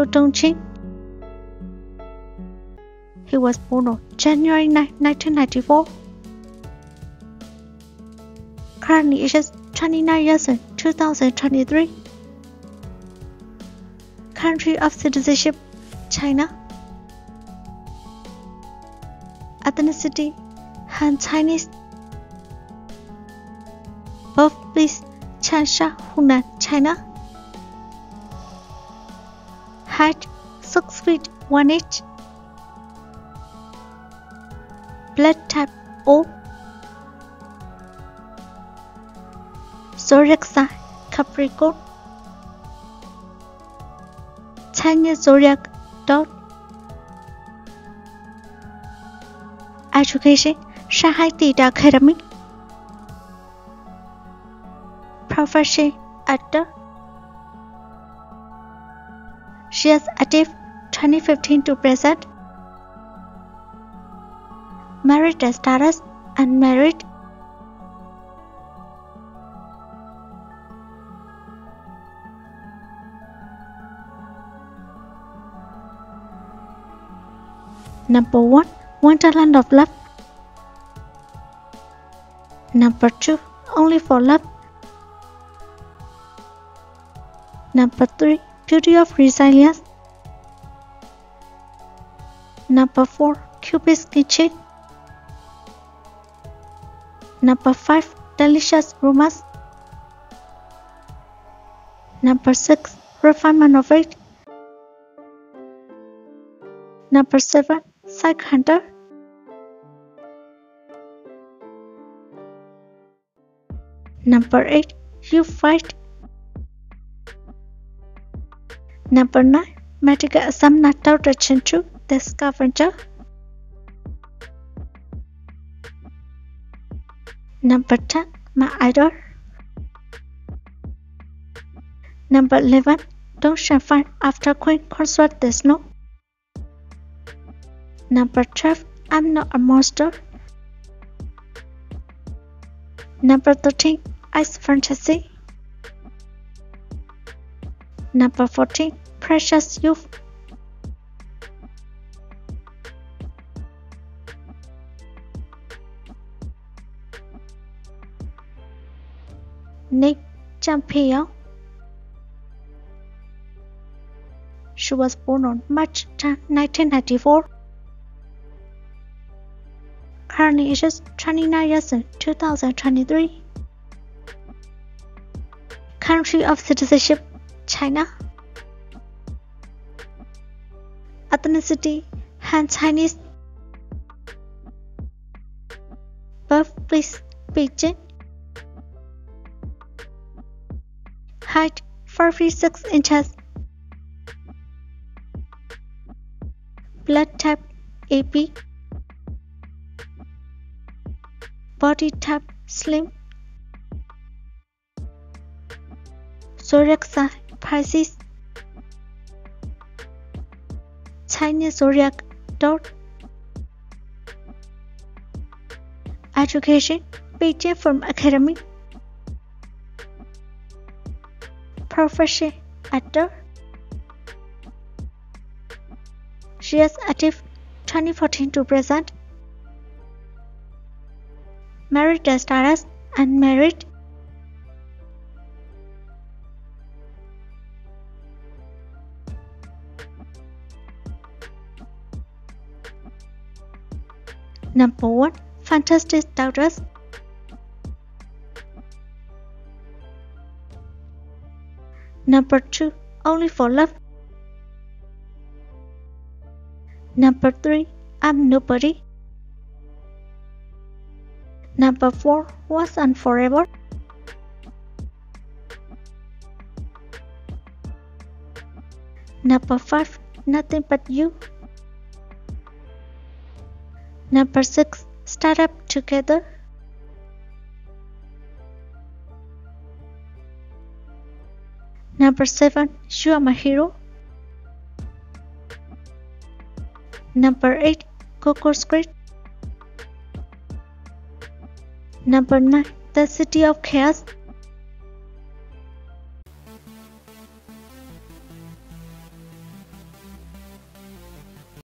Liu Dongqin. He was born on January 9, 1994. Currently ages 29 years in 2023. Country of citizenship China. Ethnicity Han Chinese. Birthplace Changsha, Hunan, China. Height 6 feet 1 inch. Blood type O. Zodiac sign Capricorn. Chinese zodiac dot. Education Shanghai Academy. Profession Actor. She has achieved 2015 to present. Married status unmarried. Number 1 Wonderland of Love. Number 2 Only for Love. Number 3 Beauty of Resilience. Number 4 Cupid's Kitchen. Number 5 Delicious Rumors Number 6 Refinement of It. Number 7 Psych Hunter. Number 8 You Fight. Number 9 Medical Assam Natal Direction to The Scavenger. Number 10 My Idol. Number 11 Don't Shine Fine After Queen Consort the Snow. Number 12 I'm Not a Monster. Number 13 Ice Fantasy. Number 14 Precious Youth. Nick Champion. She was born on March 10, 1994. Currently ages 29 years in 2023. Country of citizenship China. Ethnicity Han Chinese. Birthplace Beijing. Height 4 feet 6 inches. Blood type AB. Body type slim. Sign Pisces. Chinese zodiac dot. Education Beijing Film Academy. Profession Actor. She is active 2014 to present. Married status unmarried. Number 1 Fantastic Daughters. Number 2 Only for Love. Number 3 I'm Nobody. Number 4 Was and Forever. Number 5 Nothing But You. Number 6 Start Up Together. Number 7 You Are My Hero. Number 8 Coco Squid. Number 9 The City of Chaos.